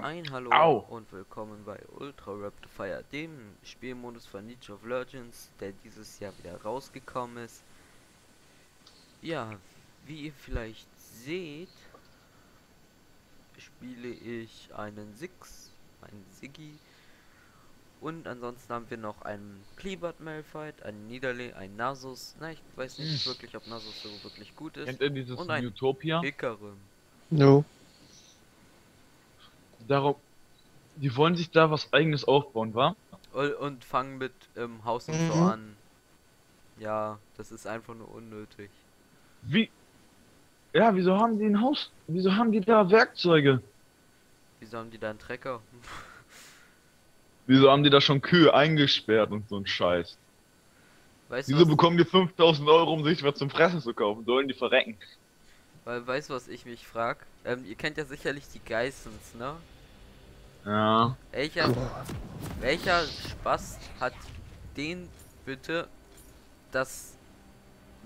Ein Hallo Au. und willkommen bei Ultra Raptor Fire, dem Spielmodus von League of Legends, der dieses Jahr wieder rausgekommen ist. Ja, wie ihr vielleicht seht, spiele ich einen Six, einen Siggi und ansonsten haben wir noch einen Kleebert Malphite, einen Niederle, einen Nasus. Na, ich weiß nicht wirklich, ob Nasus so wirklich gut ist. Kennt ihr dieses Und ein Utopia? Hickerim. No. Darum, die wollen sich da was eigenes aufbauen, wa? Und, und fangen mit ähm, Haus und so Mhm. an. Ja, das ist einfach nur unnötig. Wie? Ja, wieso haben die ein Haus? Wieso haben die da Werkzeuge? Wieso haben die da einen Trecker? Wieso haben die da schon Kühe eingesperrt und so ein Scheiß? Weißt Wieso was, bekommen die 5000 Euro, um sich was zum Fressen zu kaufen? Sollen die verrecken? weil, weißt du, was ich mich frag? Ähm, ihr kennt ja sicherlich die Geissens, ne? Ja. Welcher, welcher Spaß hat den bitte, dass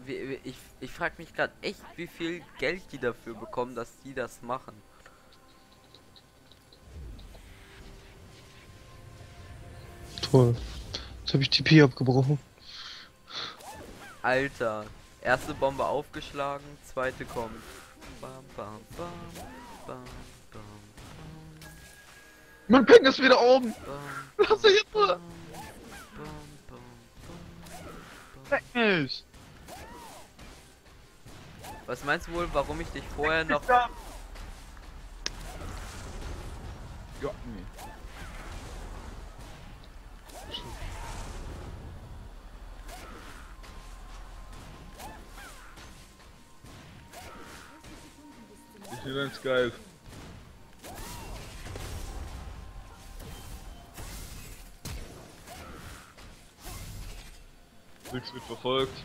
ich, ich frag mich gerade echt, wie viel Geld die dafür bekommen, dass die das machen. Toll. Jetzt habe ich TP abgebrochen. Alter, erste Bombe aufgeschlagen, zweite kommt. Bam, bam, bam, bam, Mein Ping ist wieder oben! Lass bam, bam. Leck mich! Was meinst du wohl, warum ich dich vorher noch... Ja, nee. Ich finde das geil. Six wird verfolgt.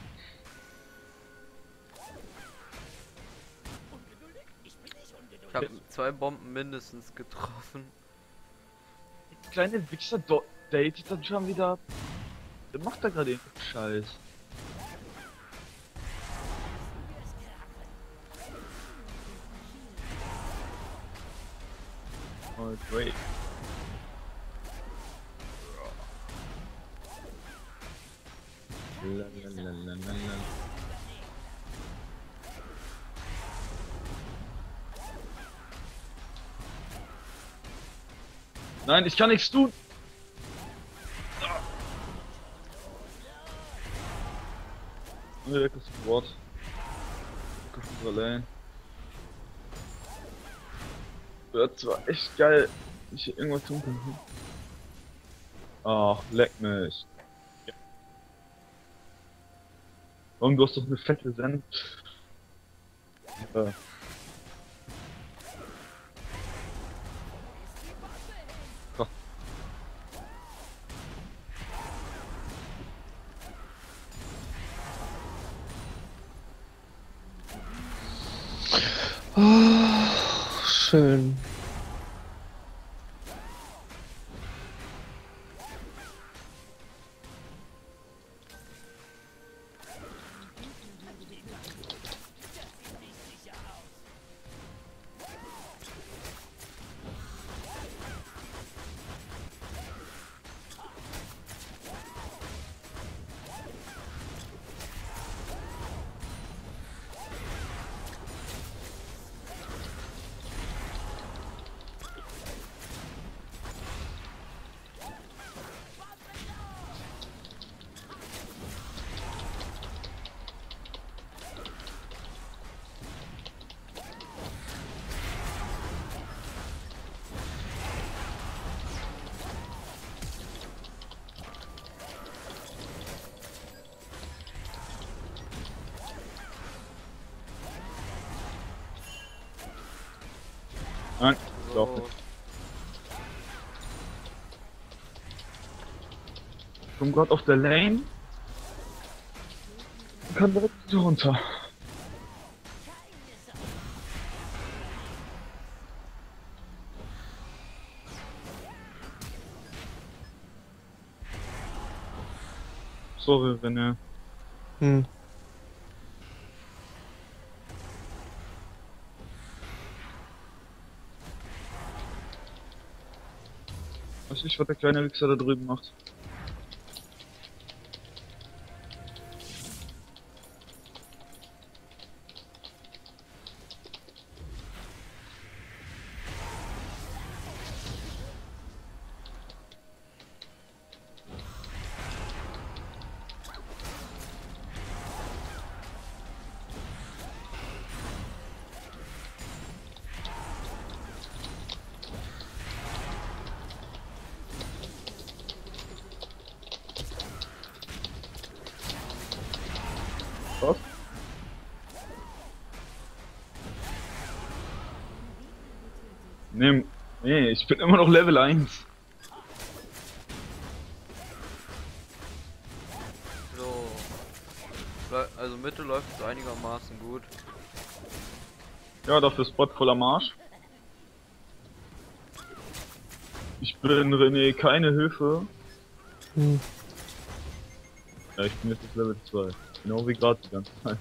Ich habe zwei Bomben mindestens getroffen. Kleine Wichser datet dann schon wieder. Der macht da gerade irgendeinen Scheiß. Oh, great. Nein, ich kann nichts tun. Ne, weg ist Wort. Weg ist unsere Lane. Das war echt geil. Ich hier irgendwas tun kann. Ach, leck mich. Und du hast doch eine fette Send. Oh, schön. Nein, So, glaub nicht. Ich komm grad auf der Lane. Und kann direkt runter. Sorry, René. Hm. Weiß nicht, was der kleine Wichser da drüben macht. Nee, nee, ich bin immer noch Level 1. So. Also Mitte läuft es einigermaßen gut. Ja, dafür Spot voller Marsch. Ich bin René, keine Hilfe. Hm. Ja, ich bin jetzt auf Level 2. Genau wie gerade die ganze Zeit.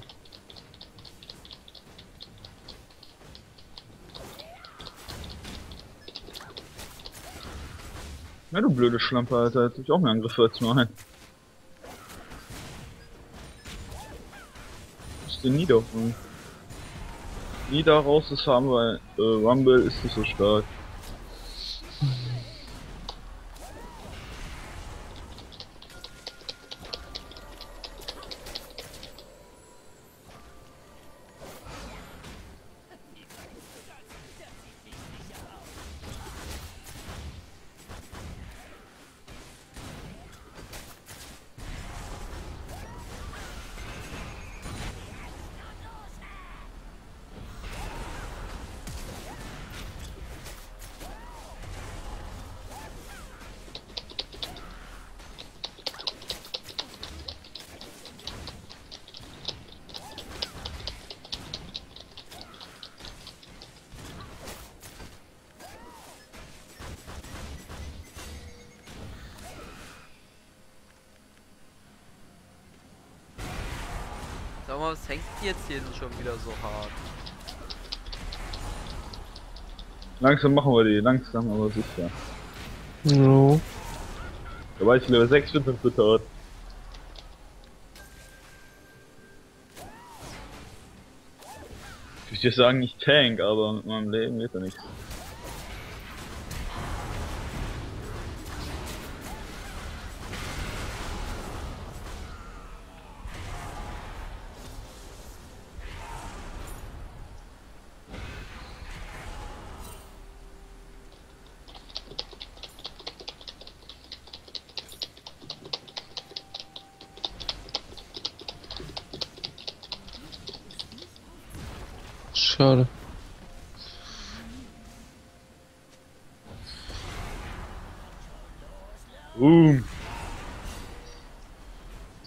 Na du blöde Schlampe, Alter, hätte ich auch mehr Angriffe als. Ich muss den Nieder. Nieder raus ist haben, weil äh, Rumble ist nicht so stark. Sag mal, was hängt jetzt hier schon wieder so hart? Langsam machen wir die, langsam aber sicher. No. Dabei ich Level 6 bin, sind wir tot. Ich würde dir sagen, nicht Tank, aber mit meinem Leben geht da nichts.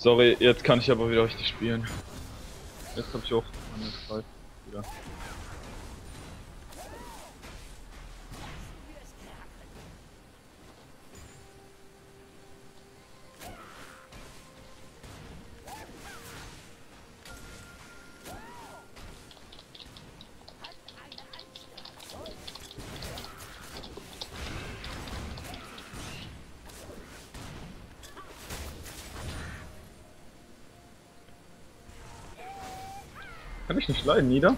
Sorry, jetzt kann ich aber wieder richtig spielen. Jetzt hab ich auch meine Zeit wieder. Kann ich nicht leiden, nieder?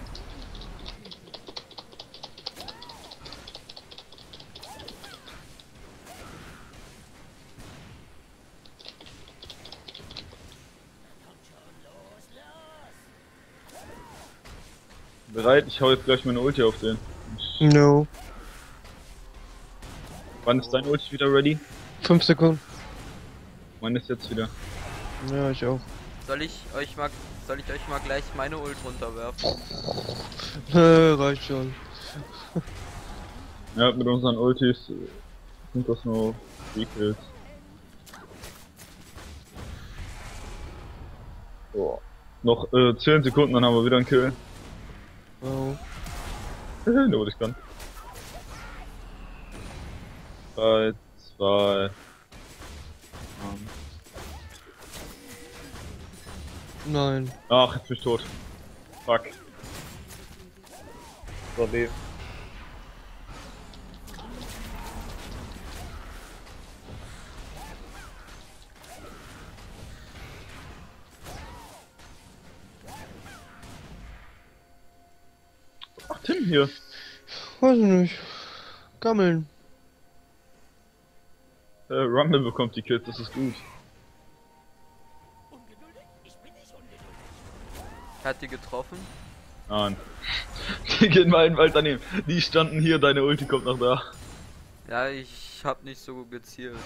Bereit? Ich hau jetzt gleich meine Ulti auf den. No. Wann ist dein Ulti wieder ready? 5 Sekunden. Wann ist jetzt wieder? Ja, ich auch. Soll ich euch mal soll ich euch mal gleich meine Ult runterwerfen? Äh, reicht schon. Ja, mit unseren Ultis sind das nur 3 Kills. Boah. Noch äh, 10 Sekunden, dann haben wir wieder einen Kill. Wow. da wurde ich dran. 3, 2, Nein. Ach, jetzt bin ich tot. Fuck. So, nee. Ach, Tim hier. Weiß ich nicht. Gammeln. Äh, Rumble bekommt die Kills, das ist gut. Hat die getroffen? Nein. Die gehen mal in den Wald daneben. Die standen hier, deine Ulti kommt noch da. Ja, ich hab nicht so gezielt.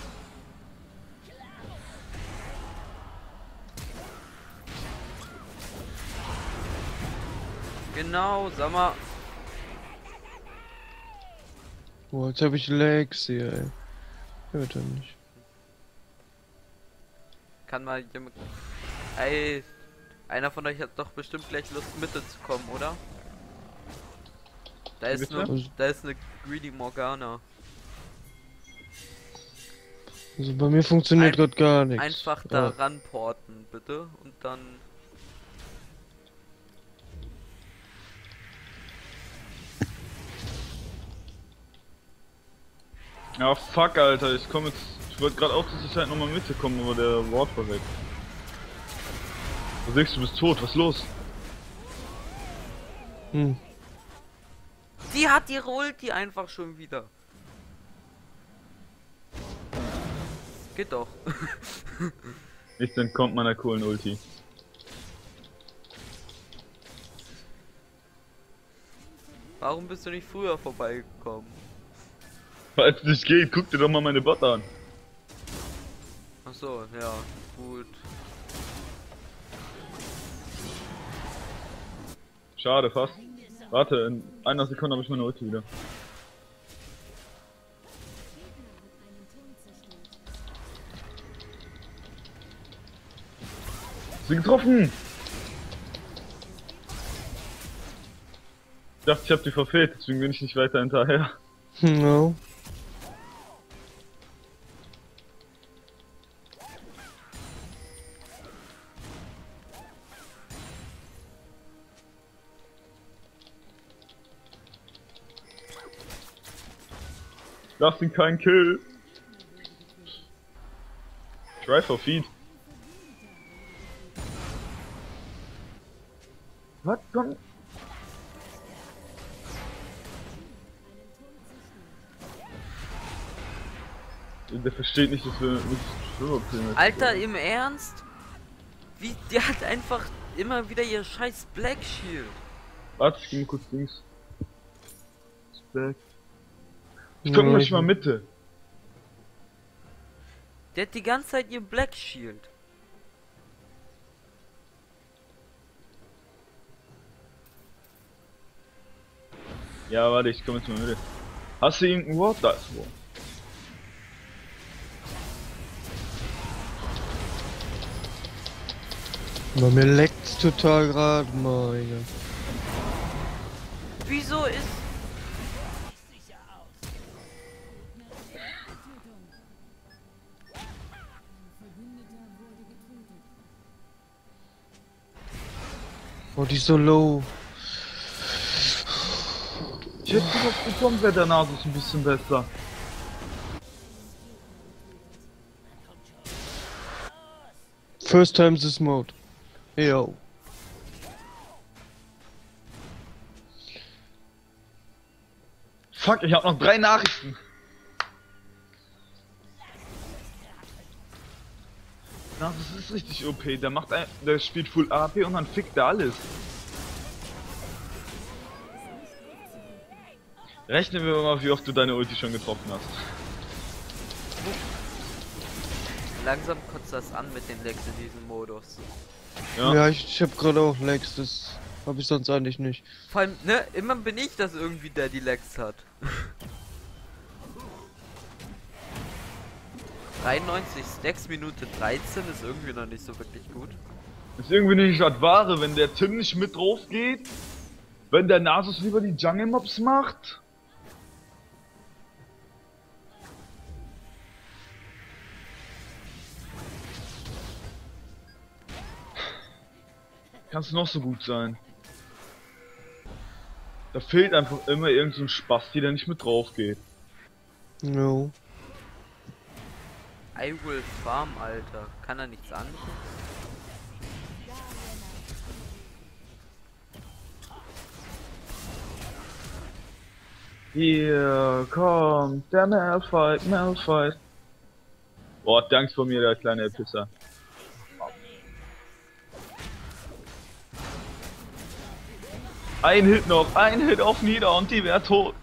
Genau, sag mal, Boah, jetzt habe ich Legs hier, ey. Hört er nicht. kann mal jemand. Ey, einer von euch hat doch bestimmt gleich Lust, Mitte zu kommen, oder? Da ist eine, da ist eine Greedy Morgana. Also bei mir funktioniert Ein- gerade gar nichts. Einfach da Ja. ranporten, bitte. Und dann. Ja, fuck, Alter, ich komme jetzt. Ich wollte gerade auch zur Sicherheit nochmal mitkommen, aber der Ward war weg. Du siehst, du bist tot, was ist los? Hm. Die hat ihre Ulti einfach schon wieder. Geht doch. Nichts entkommt meiner coolen Ulti. Warum bist du nicht früher vorbeigekommen? Weil es nicht geht, guck dir doch mal meine Bot an. Ach so, ja, gut. Schade, fast. Warte, in einer Sekunde habe ich meine Ulti wieder. Sie getroffen! Ich dachte, ich habe die verfehlt, deswegen bin ich nicht weiter hinterher. No. Lass ihn keinen Kill. Try for feed. Was? Komm. Der versteht nicht, dass wir nicht Schwimmerpillen Alter, im Ernst? Wie, die hat einfach immer wieder ihr scheiß Black Shield. Warte, ich geh mal kurz links. Back. Ich komm gleich mal Mitte. Der hat die ganze Zeit ihr Black Shield. Ja, warte, ich komm jetzt mal Mitte. Hast du irgendein Wort? Da ist wo. Bei mir leckt's total gerade, meine. Wieso ist. Oh, die ist so low. Ich hätte sowas bekommen, wäre der Nasus ein bisschen besser. First time this mode. Yo. Fuck, ich hab noch drei Nachrichten. Nasus ist richtig OP, der macht ein, der spielt Full AP und dann fickt er alles. Rechnen wir mal, wie oft du deine Ulti schon getroffen hast. Langsam kotzt das an mit den Lex in diesem Modus. Ja. Ja, ich, ich hab gerade auch Legs, das hab ich sonst eigentlich nicht. Vor allem, ne, immer bin ich das irgendwie, der die Lex hat. 93 Stacks, Minute 13 ist irgendwie noch nicht so wirklich gut. Ist irgendwie nicht das Wahre, wenn der Tim nicht mit drauf geht. Wenn der Nasus lieber die Jungle Mobs macht. Kannst noch so gut sein. Da fehlt einfach immer irgend so Spasti, der nicht mit drauf geht. No. I will farm, Alter. Kann er nichts an? Hier kommt der Malfight, Malfight. Boah, Dank von mir, der kleine Pisser. Ein Hit noch, ein Hit auf Nieder und die wäre tot.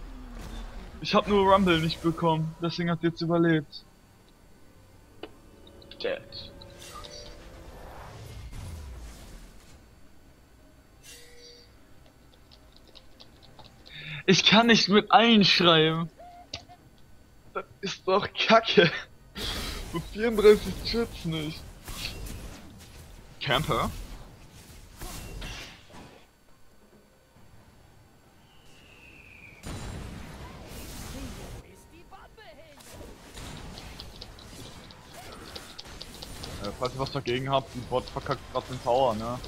Ich hab nur Rumble nicht bekommen, deswegen hat jetzt überlebt. Dead. Ich kann nicht mit allen schreiben. Das ist doch kacke. Mit 34 Chips nicht. Camper? Falls ihr was dagegen habt, die Bot verkackt gerade den Tower, ne?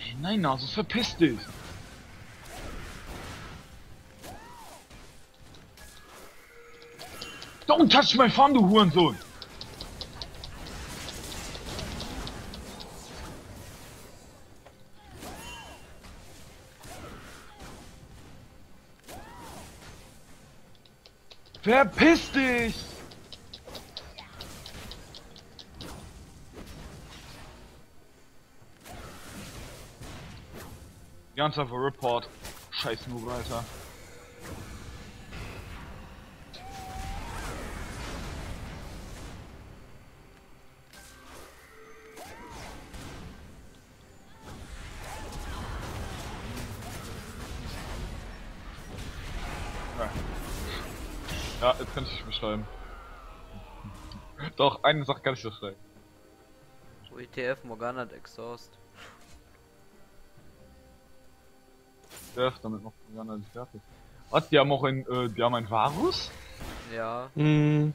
Ey, nein, Nasus, verpiss dich! Don't touch my farm, du Hurensohn! Verpiss dich! Ganz einfach Report. Scheiß nur weiter. Ich beschreiben. Doch, eine Sache kann ich beschreiben. WTF Morgana hat Exhaust. Der ist damit noch gar nicht fertig. Was? Die haben auch ein, äh, die haben ein Varus? Ja. Hm.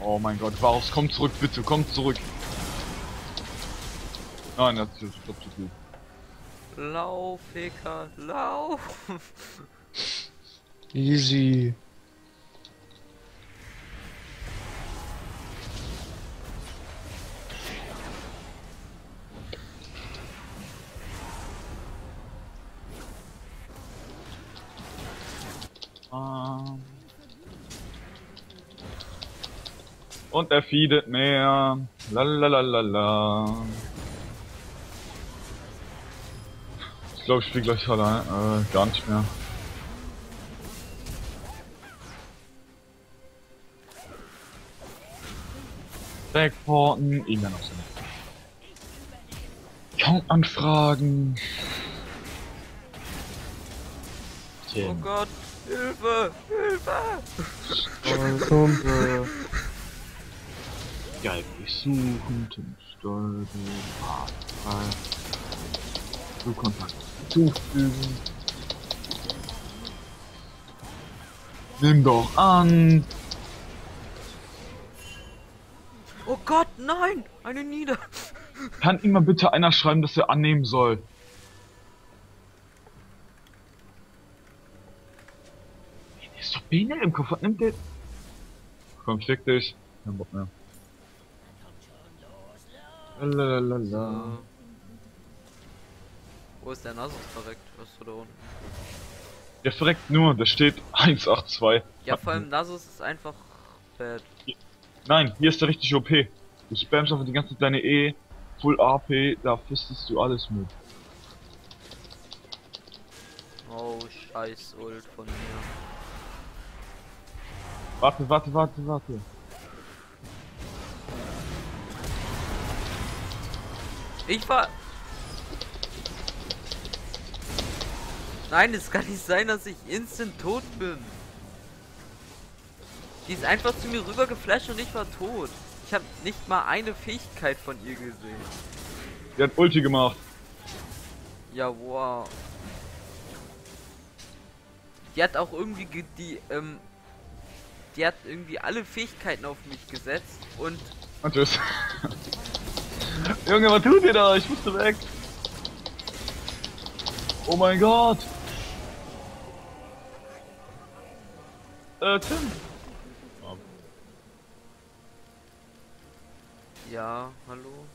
Oh mein Gott, Varus, komm zurück, bitte, komm zurück. Nein, das ist stopp zu viel. Lauf, Heka, lauf! Easy. Ähm. Und er feedet mehr. Lalalala. Ich glaube, ich spiele gleich allein. Äh, gar nicht mehr. Backporten, irgendwann noch so. Count-Anfragen. Oh Gott, Hilfe, Hilfe! Kumpel. Geil, ich suchen, Du Kontakt zufügen. Nimm doch an. Oh Gott, nein! Eine Nieder! Kann immer bitte einer schreiben, dass er annehmen soll. Der ist doch behindert im Kopf. Was nimmt der? Komm, fick dich. Kein Bock mehr. Lalalala. Wo ist der Nasus verreckt? Was ist da unten? Der verreckt nur, da steht 182. Ja, vor allem Nasus ist einfach bad. Nein, hier ist der richtig OP. Du spammst einfach die ganze Zeit deine E, Full AP, da fistest du alles mit. Oh, scheiß Ult von mir. Warte, warte, warte, warte. Ich war. Nein, es kann nicht sein, dass ich instant tot bin. Die ist einfach zu mir rüber geflasht und ich war tot. Ich habe nicht mal eine Fähigkeit von ihr gesehen. Der hat Ulti gemacht. Ja, wow. Die hat auch irgendwie ge- die, ähm, die hat irgendwie alle Fähigkeiten auf mich gesetzt und Und tschüss. Junge, was tut ihr da? Ich musste weg. Oh mein Gott. Äh, Tim. Ja, hallo.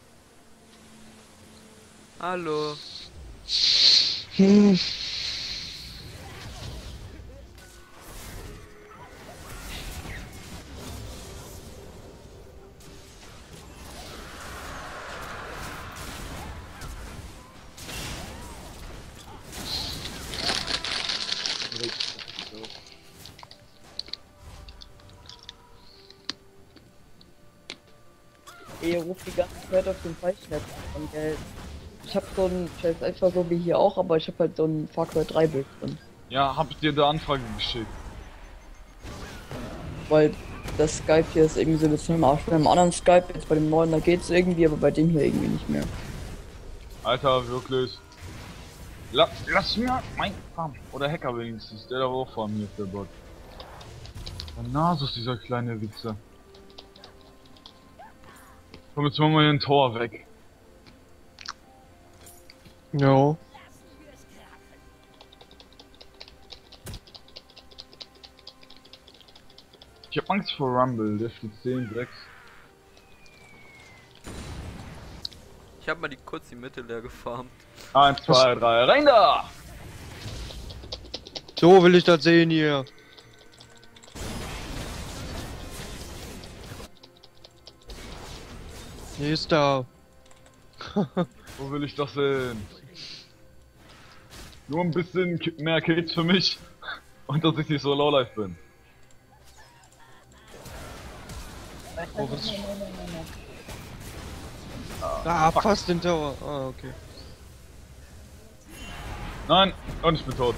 Hallo. Hm. Zeit auf dem Falschnetz an, gell? Ich hab so ein, scheiß einfach so wie hier auch, aber ich hab halt so ein Far Cry 3 Bild drin. Ja, hab ich dir der Anfrage geschickt. Weil das Skype hier ist irgendwie so ein bisschen im Arsch. Bei dem anderen Skype, jetzt bei dem neuen, da geht's irgendwie, aber bei dem hier irgendwie nicht mehr. Alter, wirklich. La lass mir mein Farm. Oder Hacker wenigstens, der da auch vor mir ist der Bot. Der Nasus, dieser kleine Wichser. Komm, jetzt machen wir hier ein Tor weg. Ja. Ich hab Angst vor Rumble, der steht 10 Drecks. Ich habe mal die kurz die Mitte leer gefarmt. 1, 2, 3, rein da! So will ich das sehen hier. Nächster. Wo will ich das sehen? Nur ein bisschen mehr Kills für mich. Und dass ich nicht so lowlife bin. Oh, was Ah, fast den Tower. Ah, okay. Nein, und ich bin tot.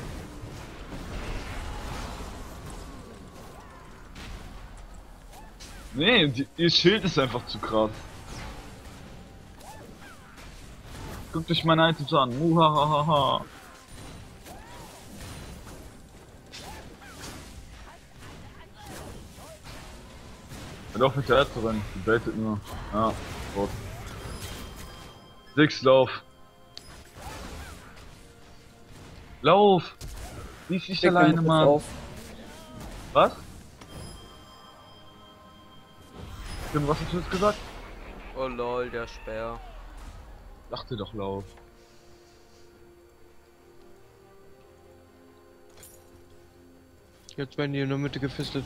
Nee, die, ihr Schild ist einfach zu krass. Guckt euch meine Items an. Muhahaha. Hört auf mit der Erd zu rennen. Die baitet nur. Ja, tot. Six, lauf. Lauf! Wie ist nicht mir alleine, Mann? Auf. Was? Tim, was hast du jetzt gesagt? Oh lol, der Speer. Dachte doch lauf. Jetzt werden die in der Mitte gefistet.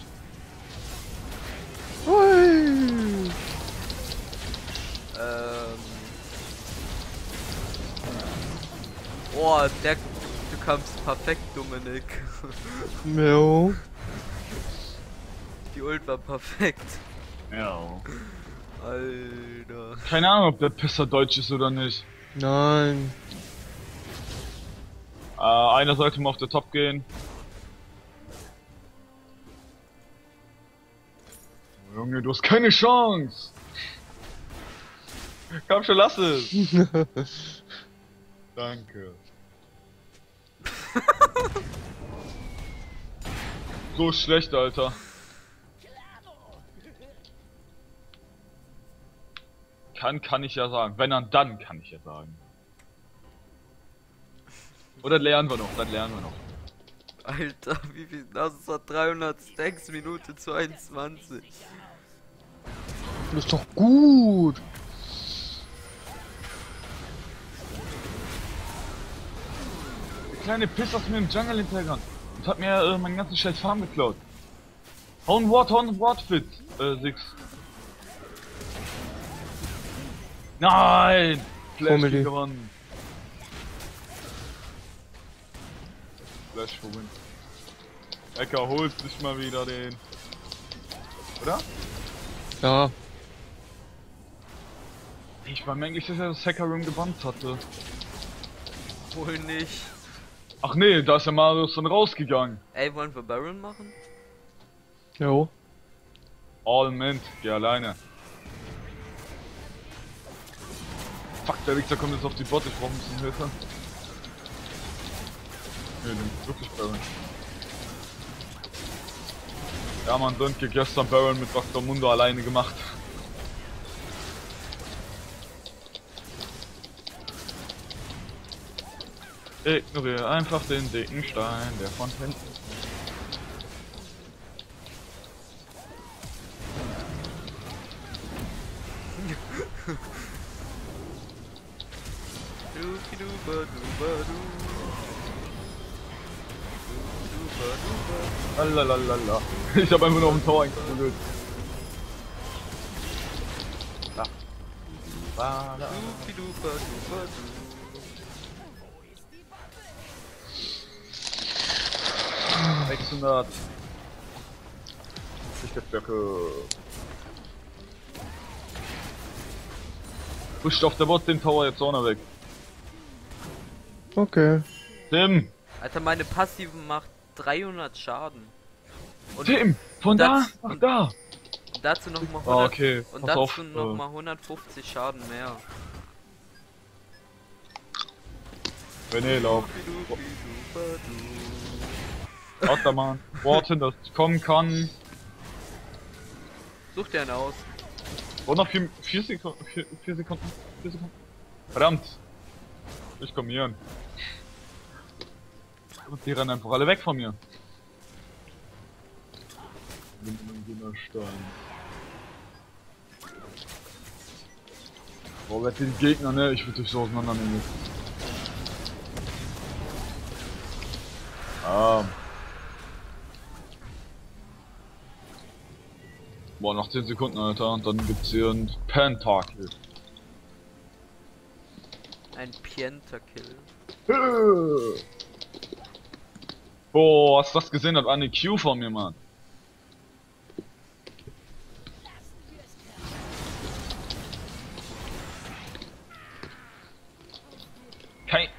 Hui. Ähm. Oh, der. Du kamst perfekt, Dominik. Jo. Die Ult war perfekt. Ja. Alter. Keine Ahnung, ob der Pisser deutsch ist oder nicht. Nein. Äh, einer sollte mal auf der Top gehen. Junge, du hast keine Chance. Komm schon, lass es. Danke. so schlecht, Alter. Kann, kann ich ja sagen. Wenn dann, dann kann ich ja sagen. Oder lernen wir noch, dann lernen wir noch. Alter, wie viel? Das 300 Stacks, Minute 22. Das ist doch gut. Der kleine Piss aus mir im Jungle hintergerannt und hat mir äh, meinen ganzen Scheiß Farm geklaut. Hauen Ward, hauen Ward fit, äh, Six. Nein! Flash gewonnen. Flash for win. Ecker holt sich mal wieder den. Oder? Ja. Ich war mir eigentlich sicher, dass Hacker Room gebannt hatte. Wohl nicht. Ach nee, da ist der Marius dann rausgegangen. Ey, wollen wir Baron machen? Jo. All Mint, geh alleine. Der Wichser kommt jetzt auf die Bot, ich brauch ein bisschen Hilfe. Nee, den wirklich Baron. Ja man, Dönke gestern Baron mit Dr. Mundo alleine gemacht. Ignoriere einfach den dicken Stein, der von hinten. Lalalala. Ich hab einfach nur auf den Tor eingeprügelt. Dubidubaduba-du. 600. Lichtstärke. Pusht auf der Bot den Tower jetzt auch noch weg. Okay. Tim! Alter, meine Passiven macht 300 Schaden. Und Tim! Von da nach da! dazu noch mal 100, Ah, okay. und Pass dazu auf, noch äh, mal 150 Schaden mehr. René, lauf. Dubidubiduba-du. Achterbahn. Warten, dass ich kommen kann. Such dir einen aus. Und noch 4 Sekunden. 4 Sekunden. 4 Sekunden. Verdammt! Ich komm hier. Und die rennen einfach alle weg von mir. Stein. Boah, wer die Gegner, ne? Ich würde dich so auseinandernehmen. Ah. Boah, noch 10 Sekunden, Alter. Und dann gibt's hier ein Pentakill. Ein Pienta-Kill. Boah, hast du das gesehen? War eine Q von mir, Mann.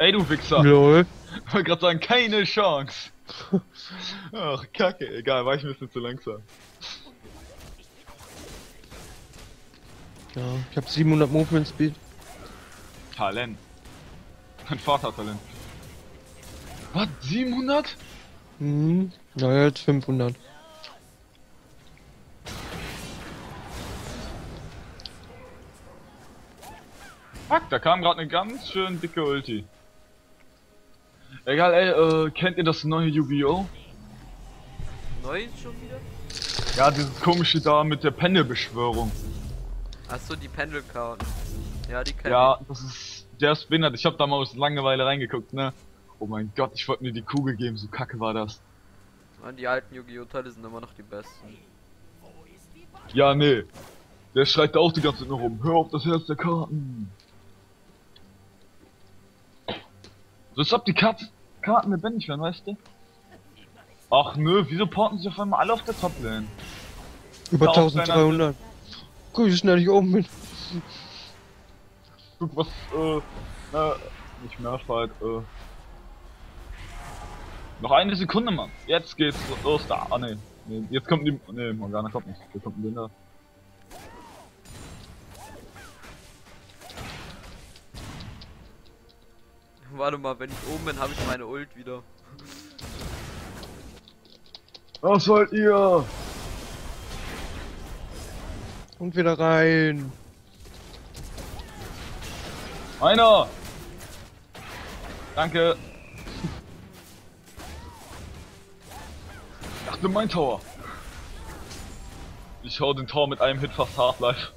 Ey du Wichser. Lol. Ich wollte gerade sagen, keine Chance. Ach, kacke. Egal, war ich ein bisschen zu langsam. Ja, ich hab 700 Movement Speed. Talent. Mein Vater hat Talent. Was? 700? Mhm. Ja, jetzt 500. Fuck, da kam gerade eine ganz schön dicke Ulti. Egal, ey, äh, kennt ihr das neue Yu-Gi-Oh? Neu schon wieder? Ja, dieses komische da mit der Pendelbeschwörung. Achso, die Pendelkarten. Ja, die kenn Ja, das ist, der ist behindert. Ich hab da mal aus Langeweile reingeguckt, ne? Oh mein Gott, ich wollte mir die Kugel geben, so kacke war das. Und die alten Yu-Gi-Oh! Teile sind immer noch die besten. Ja, nee. Der schreit da auch die ganze Zeit nur rum. Hör auf das Herz der Karten. So als ob die Kat Karten lebendig werden, weißt du? Ach nö, wieso porten sich auf einmal alle auf der Top-Lane? Über Da auf deiner 1300. Guck, wie schnell ich oben bin. Guck, was, äh, na, nicht mehr halt, äh. Noch eine Sekunde, Mann. Jetzt geht's los da. Ah, nee. nee jetzt kommt die, nee, Morgana kommt nicht. Hier kommt ein Blinder. Warte mal, wenn ich oben bin, habe ich meine Ult wieder. Was wollt ihr? Und wieder rein. Einer! Danke! Dachte mein Tower! Ich hau den Tower mit einem Hit fast Half-Life.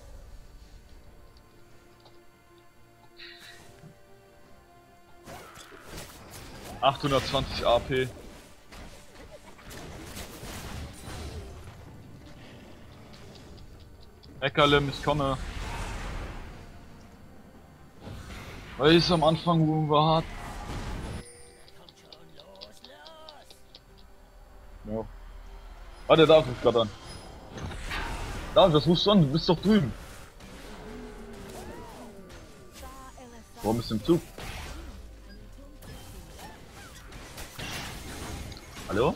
...820 AP. Eckerlim, ich komme. Weil es am Anfang war hart. Ja. Warte, David ruft grad an. David, was rufst du an? Du bist doch drüben. Warum bist du im Zug? Hallo?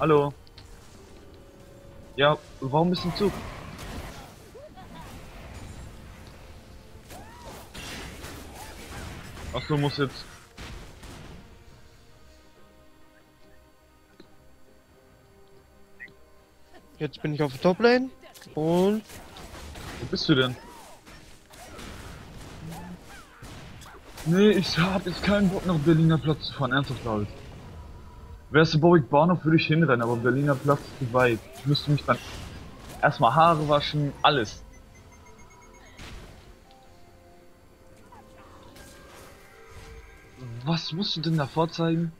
Hallo? Ja, warum bist du im Zug? Ach so, muss jetzt. Jetzt bin ich auf der Toplane. Und Wo bist du denn? Nee, ich hab jetzt keinen Bock nach Berliner Platz zu fahren, ernsthaft David. Wärst du Bowick Bahnhof, würde ich hinrennen, aber Berliner Platz ist zu weit. Ich müsste mich dann erstmal Haare waschen, alles. Was musst du denn da vorzeigen?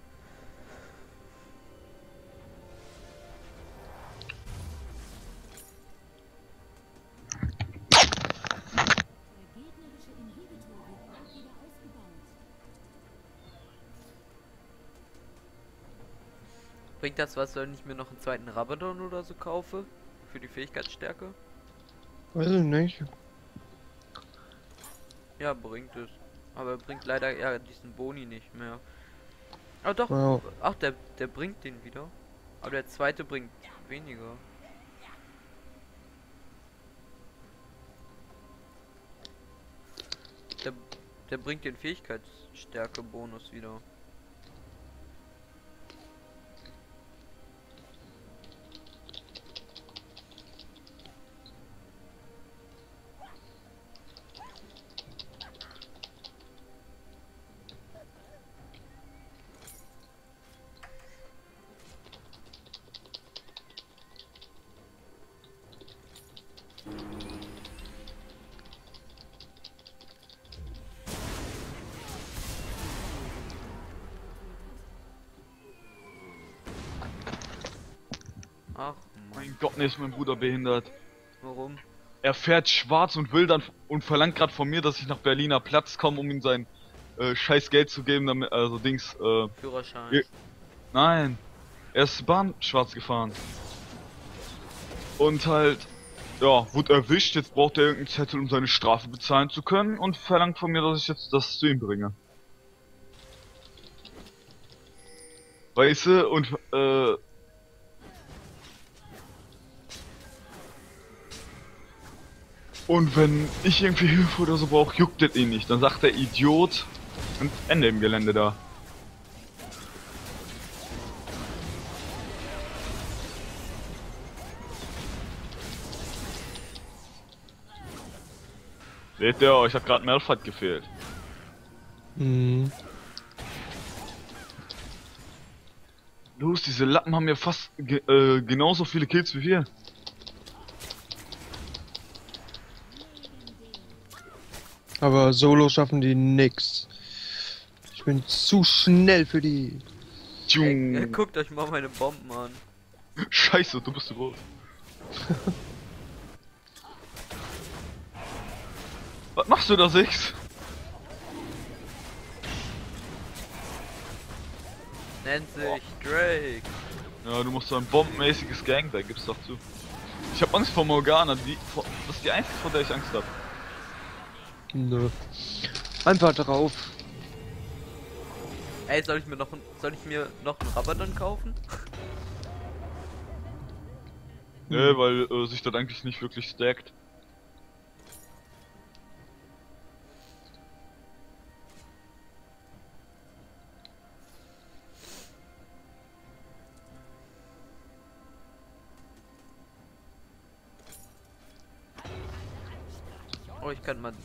Bringt das was, wenn ich mir noch einen zweiten Rabadon oder so kaufe? Für die Fähigkeitsstärke? Weiß ich nicht. Ja, bringt es. Aber bringt leider ja diesen Boni nicht mehr. Ah doch. Ja. Ach, der, der bringt den wieder. Aber der zweite bringt weniger. Der, der bringt den Fähigkeitsstärke-Bonus wieder. Gott, ne ist mein Bruder behindert. warum? Er fährt schwarz und will dann und verlangt gerade von mir, dass ich nach Berliner Platz komme, um ihm sein äh, scheiß Geld zu geben, damit, also Dings, äh, Führerschein. Ja. nein. Er ist Bahn schwarz gefahren. Und halt, ja, wurde erwischt, jetzt braucht er irgendeinen Zettel, um seine Strafe bezahlen zu können und verlangt von mir, dass ich jetzt das zu ihm bringe. Weißt du, und, äh, Und wenn ich irgendwie Hilfe oder so brauche, juckt es ihn nicht. Dann sagt der Idiot und Ende im Gelände da. Seht ihr, euch hat gerade Melfat gefehlt. Hm. Los, diese Lappen haben ja fast ge äh, genauso viele Kills wie wir. Aber solo schaffen die nix. Ich bin zu schnell für die. Ey, Tschung. guckt euch mal meine Bomben an. Scheiße, du bist so groß. Was machst du da, Six? Nennt sich Drake. Ja, du musst so ein bombenmäßiges Gangbang, gib's doch zu. Ich hab Angst vor Morgana, die, vor, das ist die einzige, vor der ich Angst hab. Nö. Einfach drauf. Ey, soll ich mir noch ein, soll ich mir noch einen Rabadon kaufen? Nee, weil äh, sich das eigentlich nicht wirklich stackt.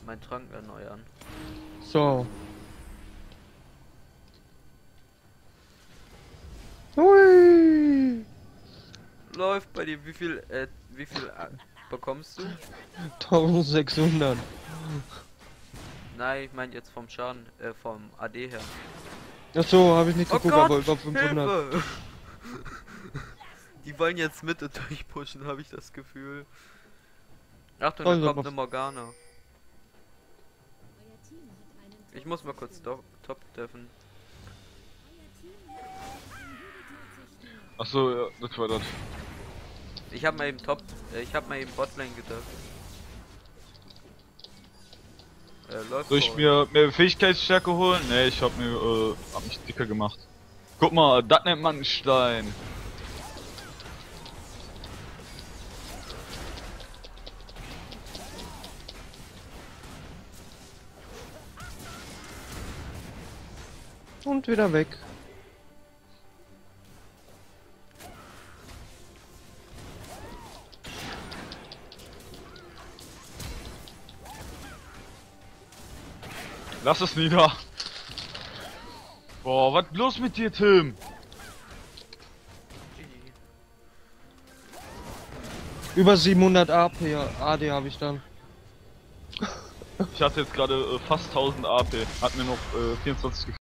Meinen Trank erneuern. So. Hui. Läuft bei dir, wie viel, äh, wie viel äh, bekommst du? 1600. Nein, ich meine jetzt vom Schaden, äh, vom AD her. Achso, habe ich nicht Oh geguckt, Gott, aber über 500. Hilfe! Die wollen jetzt Mitte durchpushen, habe ich das Gefühl. Achtung, da Also, kommt eine Morgana. Euer Team hat einen Ich muss mal kurz top deffen. Achso, ja, das war das. Ich habe mal eben top, äh, ich habe mal eben Botlane gedacht. Äh, Soll ich mir mehr Fähigkeitsstärke holen? Nee, ich hab mir, äh, hab mich dicker gemacht. Guck mal, das nennt man einen Stein. Und wieder weg. Lass es nieder. Boah, was bloß mit dir, Tim? Über 700 AP, AD habe ich dann. Ich hatte jetzt gerade äh, fast 1000 AP, hat mir noch äh, 24